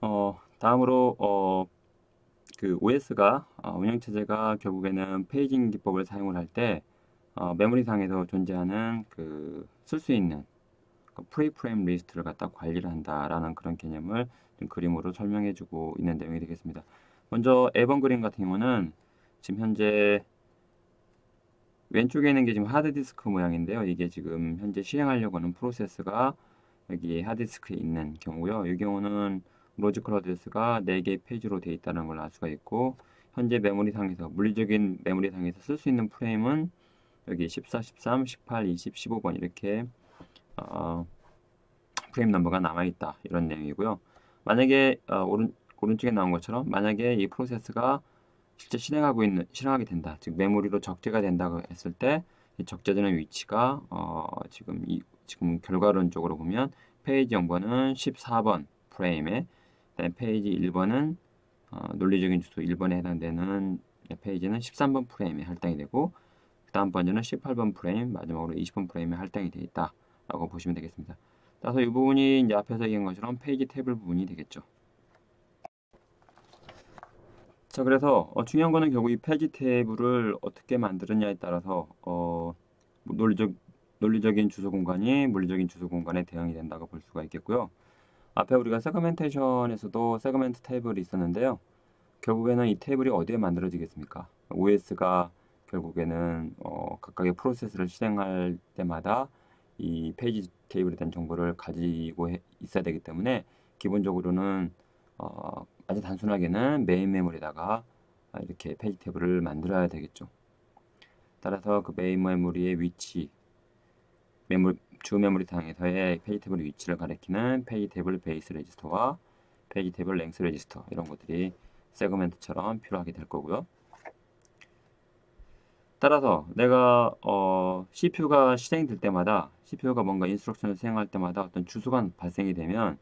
어, 다음으로 어, 그 OS가 어, 운영체제가 결국에는 paging 기법을 사용을 할때 어, 메모리상에서 존재하는 그 쓸 수 있는 그 free frame list를 갖다 관리를 한다라는 그런 개념을 좀 그림으로 설명해주고 있는 내용이 되겠습니다. 먼저 a번 그림 같은 경우는 지금 현재 왼쪽에 있는 게 지금 하드디스크 모양인데요. 이게 지금 현재 실행하려고 하는 프로세스가 여기 하드디스크에 있는 경우요. 이 경우는 logical address가 4개의 페이지로 되어 있다는 걸 알 수가 있고 현재 메모리상에서 물리적인 메모리상에서 쓸 수 있는 프레임은 여기 14, 13, 18, 20, 15번 이렇게 어, frame number가 남아있다 이런 내용이고요. 만약에 어, 오른, 오른쪽에 나온 것처럼 만약에 이 프로세스가 실제 실행하고 있는 실행하게 된다. 즉 메모리로 적재가 된다고 했을 때 적재되는 위치가 어, 지금 이 지금 결과론적으로 보면 페이지 0번은 14번 프레임에 페이지 1번은 어, 논리적인 주소 1번에 해당되는 페이지는 13번 프레임에 할당이 되고 그 다음 번째는 18번 프레임 마지막으로 20번 프레임에 할당이 되어 있다 라고 보시면 되겠습니다. 따라서 이 부분이 이제 앞에서 얘기한 것처럼 page table 부분이 되겠죠. 자 그래서 어, 중요한 거는 결국 이 page table을 어떻게 만드느냐에 따라서 어, 뭐 논리적, 논리적인 주소 공간이 물리적인 주소 공간에 대응이 된다고 볼 수가 있겠고요. 앞에 우리가 segmentation에서도 segment table이 있었는데요. 결국에는 이 테이블이 어디에 만들어지겠습니까? OS가 결국에는 어, 각각의 프로세스를 실행할 때마다 이 page table에 대한 정보를 가지고 해, 있어야 되기 때문에 기본적으로는 어, 아주 단순하게는 main memory에다가 이렇게 page table을 만들어야 되겠죠. 따라서 그 main memory의 위치, 메모, 주 메모리 상에서의 page table 위치를 가리키는 page table base register와 page table length register 이런 것들이 segment처럼 필요하게 될 거고요. 따라서 내가 어, CPU가 실행될 때마다 CPU가 뭔가 instruction을 수행할 때마다 어떤 주소가 발생이 되면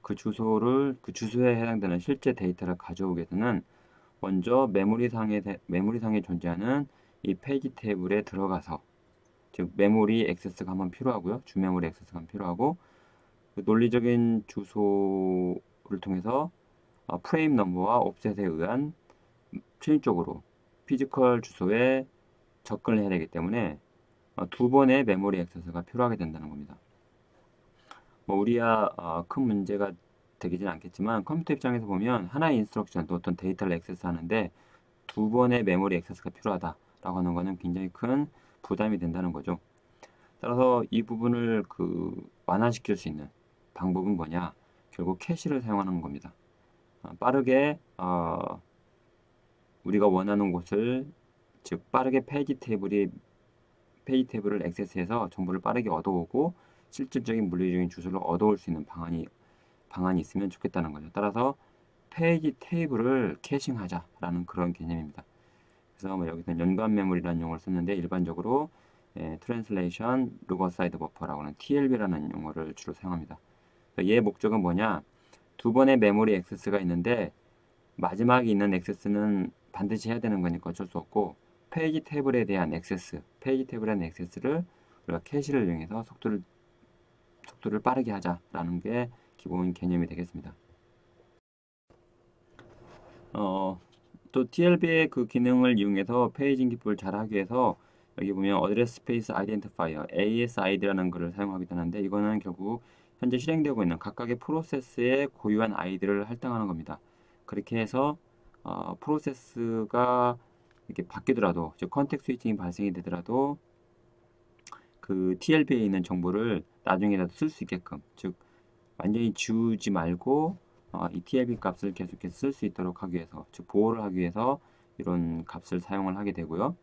그 주소를 그 주소에 해당되는 실제 데이터를 가져오기 위해서는 먼저 메모리상에 메모리상에 존재하는 이 page table에 들어가서 즉 memory access가 한번 필요하고요. 주 memory access가 필요하고 그 논리적인 주소를 통해서 어, frame number와 offset에 의한 최종적으로 physical 주소에 접근을 해야 되기 때문에 어, 두 번의 memory access가 필요하게 된다는 겁니다. 뭐 우리야 어, 큰 문제가 되기는 않겠지만 컴퓨터 입장에서 보면 하나의 instruction 또 어떤 데이터를 액세스 하는데 두 번의 메모리 액세스가 필요하다라고 하는 것은 굉장히 큰 부담이 된다는 거죠. 따라서 이 부분을 그 완화시킬 수 있는 방법은 뭐냐? 결국 캐시를 사용하는 겁니다. 어, 빠르게 어, 우리가 원하는 곳을 즉 빠르게 페이지 테이블이 페이지 테이블을 액세스해서 정보를 빠르게 얻어오고 실질적인 물리적인 주소를 얻어올 수 있는 방안이 방안이 있으면 좋겠다는 거죠. 따라서 페이지 테이블을 caching하자라는 그런 개념입니다. 그래서 뭐 여기서 연관 메모리라는 용어를 썼는데 일반적으로 예, look-aside buffer라고 하는 TLB라는 용어를 주로 사용합니다. 얘의 목적은 뭐냐? 두 번의 메모리 액세스가 있는데 마지막에 있는 액세스는 반드시 해야 되는 거니까 어쩔 수 없고 페이지 테이블에 대한 액세스, 페이지 테이블에 대한 액세스를 우리가 캐시를 이용해서 속도를 속도를 빠르게 하자라는 게 기본 개념이 되겠습니다. 어, 또 TLB의 그 기능을 이용해서 paging 기법을 잘 하기 위해서 여기 보면 Address Space Identifier ASID라는 것을 사용하기도 하는데 이거는 결국 현재 실행되고 있는 각각의 프로세스의 고유한 아이디를 할당하는 겁니다. 그렇게 해서 어, 프로세스가 이렇게 바뀌더라도 즉 context switching이 발생이 되더라도 그 TLB에 있는 정보를 나중에라도 쓸 수 있게끔 즉 완전히 지우지 말고 어, 이 TLB 값을 계속해서 쓸 수 있도록 하기 위해서 즉 보호를 하기 위해서 이런 값을 사용을 하게 되고요.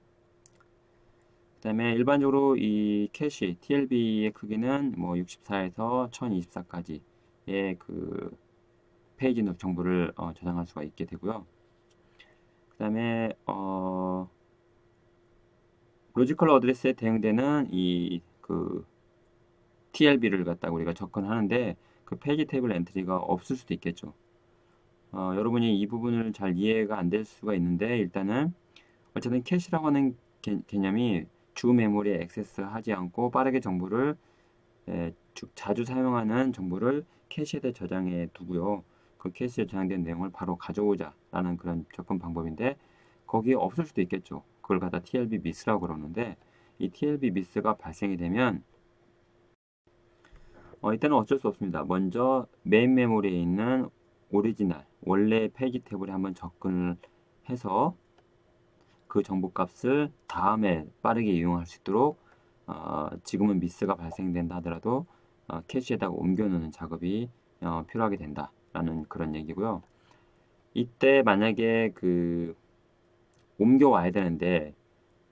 그 다음에 일반적으로 이 캐시 TLB의 크기는 뭐 64에서 1024까지의 그 페이지 정보를 어, 저장할 수가 있게 되고요. 그 다음에 어, logical address에 대응되는 이 그 TLB를 갖다가 우리가 접근하는데 그 페이지 테이블 엔트리가 없을 수도 있겠죠. 어, 여러분이 이 부분을 잘 이해가 안 될 수가 있는데 일단은 어쨌든 캐시라고 하는 개, 개념이 주 메모리에 액세스하지 않고 빠르게 정보를 에, 자주 사용하는 정보를 캐시에 저장해 두고요. 그 캐시에 저장된 내용을 바로 가져오자라는 그런 접근 방법인데 거기에 없을 수도 있겠죠. 그걸 갖다 TLB 미스라고 그러는데 이 TLB 미스가 발생이 되면 어, 이때는 어쩔 수 없습니다. 먼저 메인 메모리에 있는 오리지널 원래 페이지 테이블에 한번 접근을 해서 그 정보 값을 다음에 빠르게 이용할 수 있도록 어, 지금은 미스가 발생된다 하더라도 어, 캐시에다가 옮겨놓는 작업이 어, 필요하게 된다라는 그런 얘기고요. 이때 만약에 그 옮겨 와야 되는데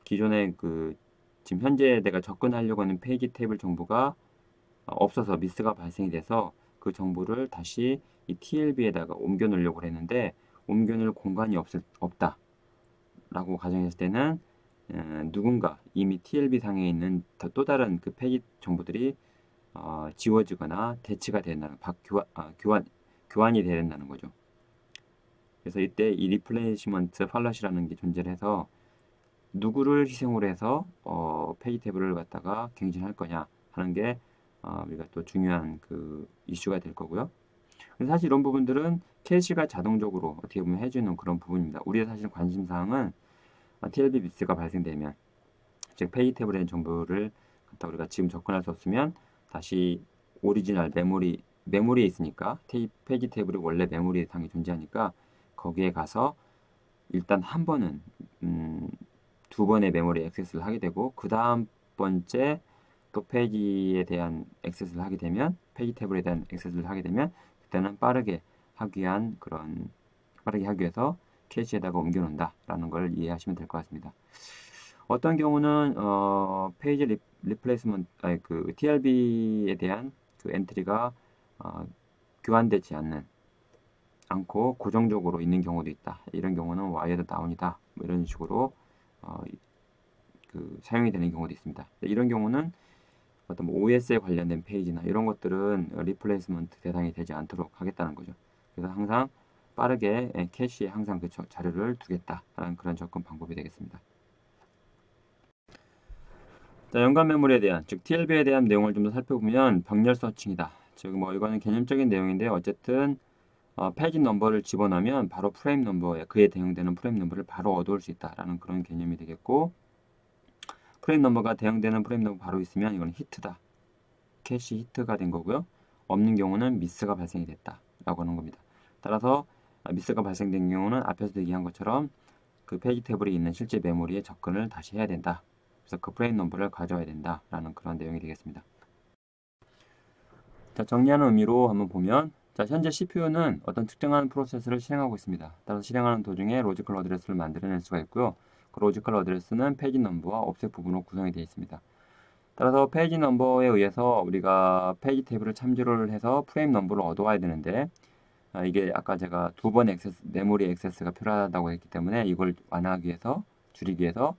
기존에 그 지금 현재 내가 접근하려고 하는 페이지 테이블 정보가 없어서 미스가 발생이 돼서 그 정보를 다시 이 TLB에다가 옮겨 놓으려고 했는데 옮겨 놓을 공간이 없을, 없다 라고 가정했을 때는 어, 누군가 이미 TLB 상에 있는 또 다른 그 페이지 정보들이 어, 지워지거나 대치가 된다는 박 교환, 아, 교환 교환이 돼야 된다는 거죠. 그래서 이때 이 replacement policy라는 게 존재를 해서 누구를 희생으로 해서 어, 페이지 테이블을 갖다가 갱신할 거냐 하는 게 어, 우리가 또 중요한 그 이슈가 될 거고요. 사실 이런 부분들은 캐시가 자동적으로 어떻게 보면 해주는 그런 부분입니다. 우리의 사실 관심 사항은 TLB 미스가 발생되면 즉 테이블에 대한 정보를 갖다 우리가 지금 접근할 수 없으면 다시 오리지널 메모리 메모리에 있으니까 페이지 테이블이 원래 메모리 상에 존재하니까 거기에 가서 일단 한 번은 음, 두 번의 메모리 액세스를 하게 되고 그 다음 번째 또 페이지에 대한 액세스를 하게 되면 페이지 테이블에 대한 액세스를 하게 되면 그때는 빠르게 하기 위한 그런 빠르게 하기 위해서 캐시에다가 옮겨 놓는다 라는 걸 이해하시면 될 것 같습니다. 어떤 경우는 어, 페이지 리, replacement 아니 그 TLB에 대한 그 엔트리가 어, 교환되지 않는 않고 고정적으로 있는 경우도 있다. 이런 경우는 wired down이다. 뭐 이런 식으로 어, 그 사용이 되는 경우도 있습니다. 이런 경우는 어떤 뭐 OS에 관련된 페이지나 이런 것들은 replacement 대상이 되지 않도록 하겠다는 거죠. 그래서 항상 빠르게 예, 캐시에 항상 그 자료를 두겠다라는 그런 접근 방법이 되겠습니다. 자, 연관 메모리에 대한 즉 TLB에 대한 내용을 좀 더 살펴보면 병렬 searching이다. 즉 뭐 이거는 개념적인 내용인데 어쨌든 어, 페이지 넘버를 집어넣으면 바로 프레임 넘버에 그에 대응되는 프레임 넘버를 바로 얻어올 수 있다라는 그런 개념이 되겠고 프레임 넘버가 대응되는 프레임 넘버 바로 있으면 이건 히트다. 캐시 히트가 된 거고요. 없는 경우는 미스가 발생이 됐다. 라고 하는 겁니다. 따라서 미스가 발생된 경우는 앞에서 얘기한 것처럼 그 페이지 테이블에 있는 실제 메모리에 접근을 다시 해야 된다. 그래서 그 프레임 넘버를 가져와야 된다. 라는 그런 내용이 되겠습니다. 자, 정리하는 의미로 한번 보면 자, 현재 CPU는 어떤 특정한 프로세스를 실행하고 있습니다. 따라서 실행하는 도중에 logical address를 만들어낼 수가 있고요. 그 logical address는 페이지 넘버와 offset 부분으로 구성이 되어 있습니다. 따라서 페이지 넘버에 의해서 우리가 페이지 테이블을 참조를 해서 프레임 넘버를 얻어와야 되는데 아, 이게 아까 제가 두 번 액세스, 메모리 액세스가 필요하다고 했기 때문에 이걸 완화하기 위해서 줄이기 위해서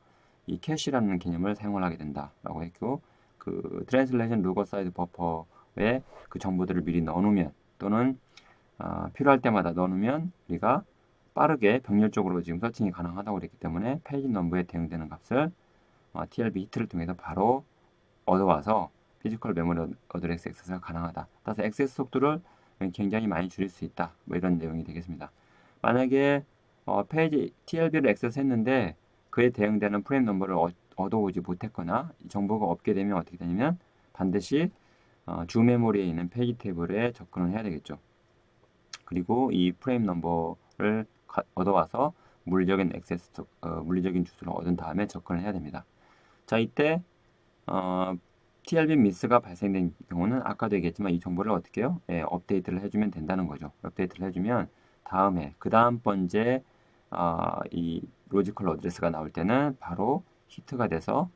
이 캐시라는 개념을 사용을 하게 된다라고 했고 그 translation look-aside buffer에 그 정보들을 미리 넣어놓으면 또는 아, 필요할 때마다 넣어놓으면 우리가 빠르게 병렬적으로 지금 searching이 가능하다고 그랬기 때문에 페이지 넘버에 대응되는 값을 어, TLB 히트를 통해서 바로 얻어와서 physical 메모리 어드레스 액세스가 가능하다. 따라서 액세스 속도를 굉장히 많이 줄일 수 있다. 뭐 이런 내용이 되겠습니다. 만약에 어, 페이지 TLB를 액세스 했는데 그에 대응되는 프레임 넘버를 어, 얻어오지 못했거나 정보가 없게 되면 어떻게 되냐면 반드시 어, 주 메모리에 있는 페이지 테이블에 접근을 해야 되겠죠. 그리고 이 프레임 넘버를 얻어와서 물리적인 액세스, 어, 물리적인 주소를 얻은 다음에 접근을 해야 됩니다. 자, 이때 어, TLB 미스가 발생된 경우는 아까도 얘기했지만 이 정보를 어떻게 해요? 예, 업데이트를 해주면 된다는 거죠. 업데이트를 해주면 다음에 그 다음 번째 어, 이 logical 어드레스가 나올 때는 바로 히트가 돼서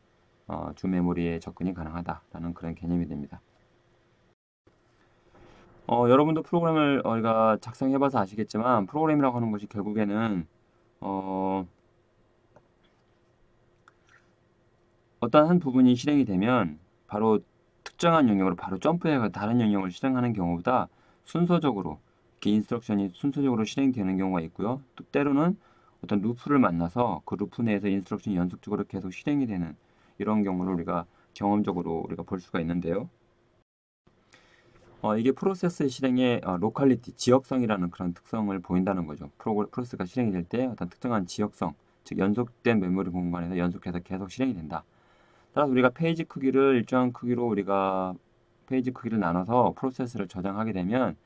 어, 주 메모리에 접근이 가능하다라는 그런 개념이 됩니다. 어, 여러분도 프로그램을 우리가 작성해봐서 아시겠지만 프로그램이라고 하는 것이 결국에는 어, 어떤 한 부분이 실행이 되면 바로 특정한 영역으로 바로 점프해가 다른 영역을 실행하는 경우보다 순서적으로 이 instruction이 순서적으로 실행되는 경우가 있고요. 또 때로는 어떤 루프를 만나서 그 루프 내에서 instruction이 연속적으로 계속 실행이 되는 이런 경우를 우리가 경험적으로 우리가 볼 수가 있는데요. 어, 이게 프로세스 실행의 어, locality, 지역성이라는 그런 특성을 보인다는 거죠. 프로, 프로세스가 실행이 될 때 어떤 특정한 지역성, 즉 연속된 메모리 공간에서 연속해서 계속 실행이 된다. 따라서 우리가 페이지 크기를 일정한 크기로 우리가 페이지 크기를 나눠서 프로세스를 저장하게 되면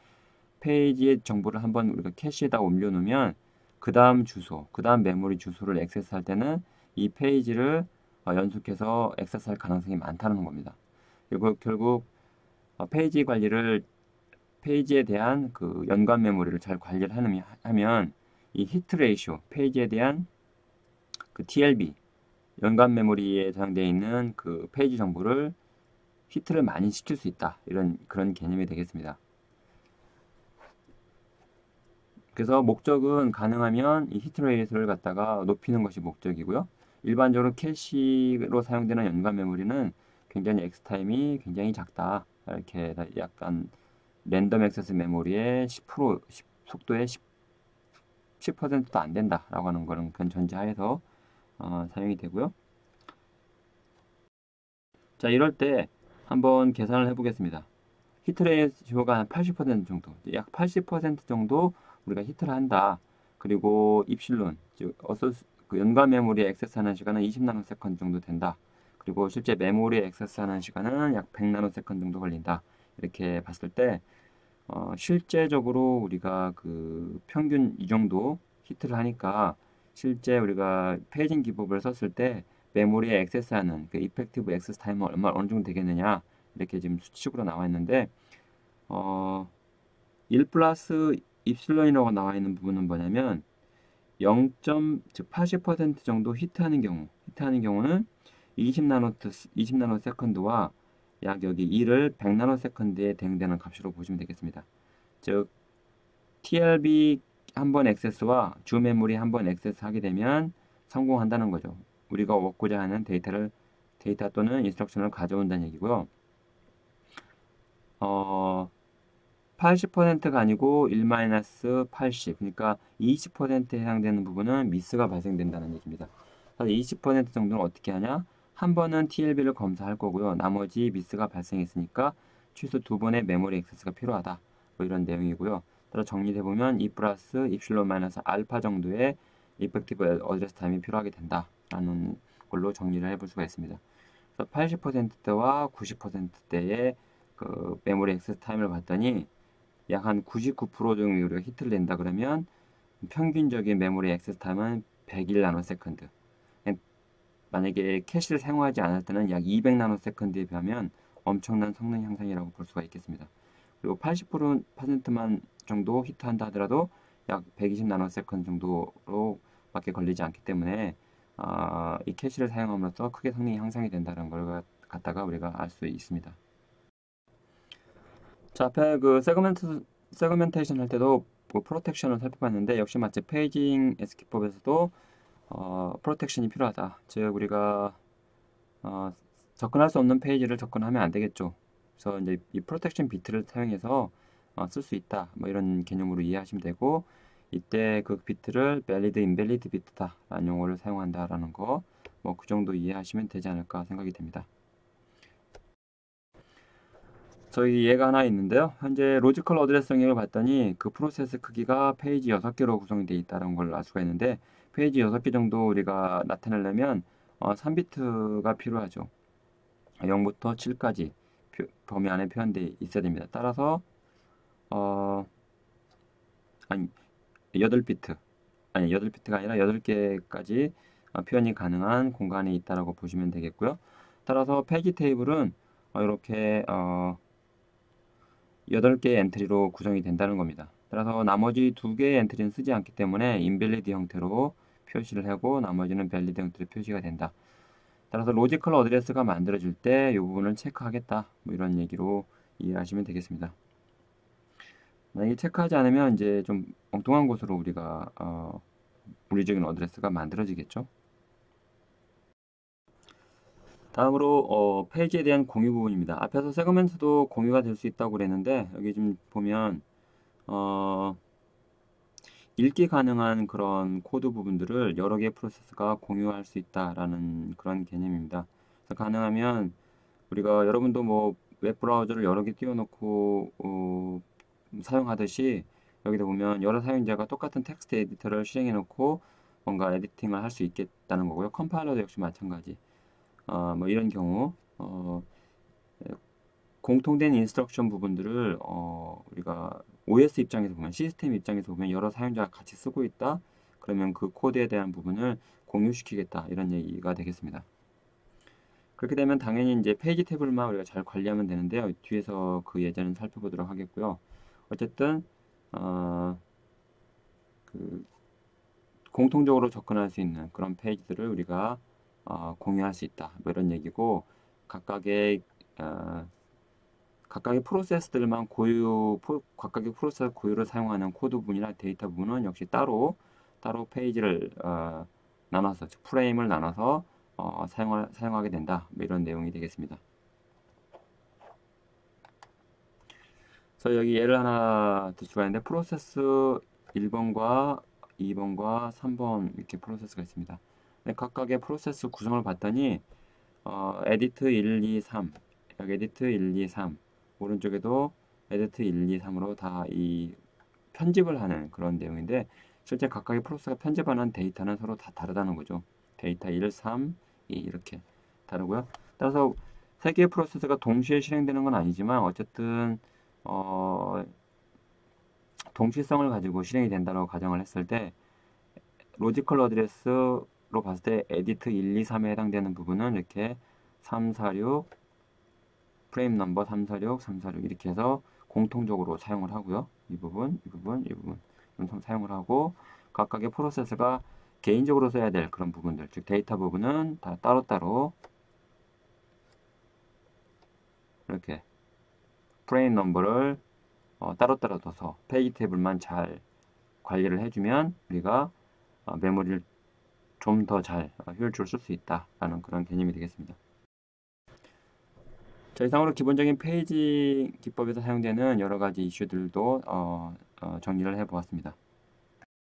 페이지의 정보를 한번 우리가 캐시에다 올려놓으면 그 다음 주소, 그 다음 메모리 주소를 액세스할 때는 이 페이지를 어, 연속해서 액세스할 가능성이 많다는 겁니다. 그리고 결국 어, 페이지 관리를 페이지에 대한 그 연관 메모리를 잘 관리를 하면 이 히트 ratio 페이지에 대한 그 TLB 연관 메모리에 저장되어 있는 그 페이지 정보를 히트를 많이 시킬 수 있다 이런 그런 개념이 되겠습니다. 그래서 목적은 가능하면 이 히트 rate를 갖다가 높이는 것이 목적이고요. 일반적으로 캐시로 사용되는 연관 메모리는 굉장히 액세스 타임이 굉장히 작다. 이렇게 약간 랜덤 액세스 메모리의 10% 10, 속도의 10, 10%도 안 된다라고 하는 그런 전제하에서 어, 사용이 되고요. 자, 이럴 때 한번 계산을 해보겠습니다. 히트 ratio가 한 80% 정도, 약 80% 정도 우리가 히트를 한다. 그리고 입실론, 즉 asso, 그 연관 메모리에 액세스하는 시간은 20nanosecond 정도 된다. 그리고 실제 메모리에 액세스하는 시간은 약 100nanosecond 정도 걸린다. 이렇게 봤을 때 어, 실제적으로 우리가 그 평균 이 정도 히트를 하니까 실제 우리가 paging 기법을 썼을 때 메모리에 액세스하는 그 effective 액세스 타임은 얼마 어느 정도 되겠느냐 이렇게 지금 수치적으로 나와 있는데 어, 1 플러스 입실론이라고 나와 있는 부분은 뭐냐면 0. 즉 80% 정도 히트하는 경우 히트하는 경우는 20nano 20nano second와 약 여기 1을 100nano second에 대응되는 값으로 보시면 되겠습니다. 즉 TLB 한 번 액세스와 주 메모리 한 번 액세스 하게 되면 성공한다는 거죠. 우리가 얻고자 하는 데이터를 데이터 또는 instruction을 가져온다는 얘기고요. 어, 80%가 아니고 1-80 그러니까 20%에 해당되는 부분은 미스가 발생된다는 얘기입니다. 20% 정도는 어떻게 하냐? 한 번은 TLB를 검사할 거고요. 나머지 미스가 발생했으니까 최소 두 번의 메모리 액세스가 필요하다. 뭐 이런 내용이고요. 따라 정리해 보면 2 플러스 입실론 마이너스 알파 정도의 effective 어드레스 타임이 필요하게 된다라는 걸로 정리를 해볼 수가 있습니다. 그래서 80%대와 90%대의 그 메모리 액세스 타임을 봤더니 약 한 99% 정도 우리가 히트를 낸다 그러면 평균적인 메모리 액세스 타임은 101 nanosecond. 만약에 캐시를 사용하지 않을 때는 약 200 nanosecond에 비하면 엄청난 성능 향상이라고 볼 수가 있겠습니다. 그리고 80%만 정도 히트한다 하더라도 약 120 nanosecond 정도로 밖에 걸리지 않기 때문에 어, 이 캐시를 사용함으로써 크게 성능이 향상이 된다는 걸 갖다가 우리가 알 수 있습니다. 자, 앞에 그 segment, segmentation 할 때도 뭐 protection을 살펴봤는데 역시 마치 paging 기법에서도 어, protection이 필요하다. 즉 우리가 어, 접근할 수 없는 페이지를 접근하면 안 되겠죠. 그래서 이제 이 protection 비트를 사용해서 어, 쓸 수 있다. 뭐 이런 개념으로 이해하시면 되고 이때 그 비트를 valid, invalid 비트다라는 용어를 사용한다라는 거 뭐 그 정도 이해하시면 되지 않을까 생각이 됩니다. 저희 예가 하나 있는데요. 현재 logical address 영역을 봤더니 그 프로세스 크기가 페이지 6개로 구성이 되어 있다는 걸 알 수가 있는데 페이지 6개 정도 우리가 나타내려면 어, 3비트가 필요하죠. 0부터 7까지 표, 범위 안에 표현되어 있어야 됩니다. 따라서 어, 아니 8비트 아니 8비트가 아니라 8개까지 어, 표현이 가능한 공간이 있다고 보시면 되겠고요. 따라서 페이지 테이블은 어, 이렇게 어, 8개의 엔트리로 구성이 된다는 겁니다. 따라서 나머지 두 개의 엔트리는 쓰지 않기 때문에 invalid 형태로 표시를 하고 나머지는 valid 형태로 표시가 된다. 따라서 logical address가 만들어질 때 이 부분을 체크하겠다. 뭐 이런 얘기로 이해하시면 되겠습니다. 만약에 체크하지 않으면 이제 좀 엉뚱한 곳으로 우리가 어, 물리적인 address가 만들어지겠죠. 다음으로 어, 페이지에 대한 공유 부분입니다. 앞에서 segment도 공유가 될 수 있다고 그랬는데 여기 좀 보면 어, 읽기 가능한 그런 코드 부분들을 여러 개의 프로세스가 공유할 수 있다라는 그런 개념입니다. 그래서 가능하면 우리가 여러분도 뭐 웹 브라우저를 여러 개 띄워놓고 어, 사용하듯이 여기다 보면 여러 사용자가 똑같은 text editor를 실행해 놓고 뭔가 editing을 할 수 있겠다는 거고요. 컴파일러도 역시 마찬가지. 어, 뭐 이런 경우 어, 공통된 instruction 부분들을 어, 우리가 OS 입장에서 보면 시스템 입장에서 보면 여러 사용자가 같이 쓰고 있다. 그러면 그 코드에 대한 부분을 공유시키겠다 이런 얘기가 되겠습니다. 그렇게 되면 당연히 이제 페이지 테이블만 우리가 잘 관리하면 되는데요. 뒤에서 그 예제는 살펴보도록 하겠고요. 어쨌든 어, 그 공통적으로 접근할 수 있는 그런 페이지들을 우리가 어, 공유할 수 있다. 뭐 이런 얘기고 각각의 어, 각각의 프로세스들만 고유 포, 각각의 프로세스 고유를 사용하는 코드 부분이나 데이터 부분은 역시 따로 따로 페이지를 어, 나눠서 프레임을 나눠서 어, 사용하, 사용하게 된다. 뭐 이런 내용이 되겠습니다. 그래서 여기 예를 하나 들 수가 있는데 프로세스 1번과 2번과 3번 이렇게 프로세스가 있습니다. 각각의 프로세스 구성을 봤더니 어, edit 1, 2, 3 여기 edit 1, 2, 3 오른쪽에도 edit 1, 2, 3으로 다 이 편집을 하는 그런 내용인데 실제 각각의 프로세스가 편집하는 데이터는 서로 다 다르다는 거죠. 데이터 1, 3, 2 이렇게 다르고요. 따라서 세 개의 프로세스가 동시에 실행되는 건 아니지만 어쨌든 어, 동시성을 가지고 실행이 된다고 가정을 했을 때 logical address로 봤을 때 edit 1, 2, 3에 해당되는 부분은 이렇게 3, 4, 6 프레임 넘버 3, 4, 6, 3, 4, 6 이렇게 해서 공통적으로 사용을 하고요. 이 부분, 이 부분, 이 부분 사용을 하고 각각의 프로세스가 개인적으로 써야 될 그런 부분들 즉 데이터 부분은 다 따로따로 이렇게 프레임 넘버를 어, 따로따로 둬서 페이지 테이블만 잘 관리를 해주면 우리가 어, 메모리를 좀 더 잘 어, 효율적으로 쓸 수 있다라는 그런 개념이 되겠습니다. 자, 이상으로 기본적인 페이지 기법에서 사용되는 여러 가지 이슈들도 어, 어, 정리를 해 보았습니다.